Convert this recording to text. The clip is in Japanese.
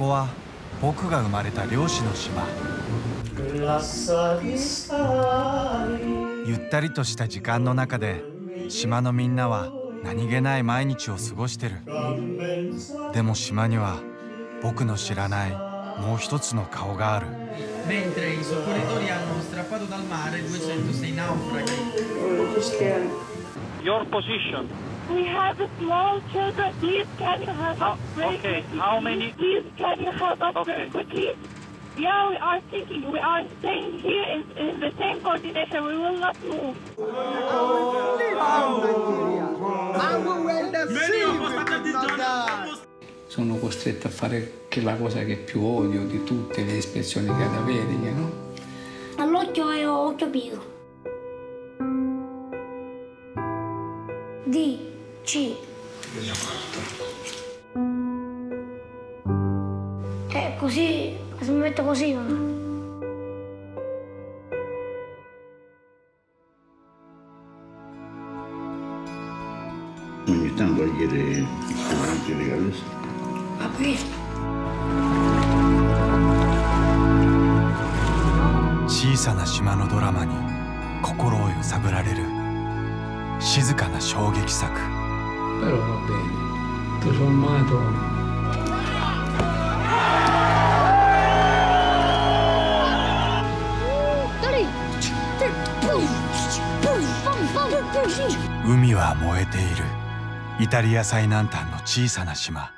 こは僕が生まれた漁師の島。ゆったりとした時間の中で島のみんなは何気ない毎日を過ごしてる。でも島には僕の知らないもう一つの顔がある mentre i soccorritori hanno strappato dal mare 206 naufraghi. Your position. We have small children. Please can you help us very okay, how many- Please can you help us very Okay. quickly? Yeah, we are thinking. We are staying here in, in the same coordination. We will not move. Sono costretto a fare che la cosa che più odio di tutte le ispezioni cadaveriche, no? All'occhio è occhio pico. D, C. Eh, così, se mi metto così, ma... Ogni tanto togliere i davanti di cabeza. Ma qui? 小さな島のドラマに心を揺さぶられる静かな衝撃作 Però va bene. Tutto sommato Pum, pum, pum, pum, pum, pum. 海は燃えているイタリア最南端の小さな島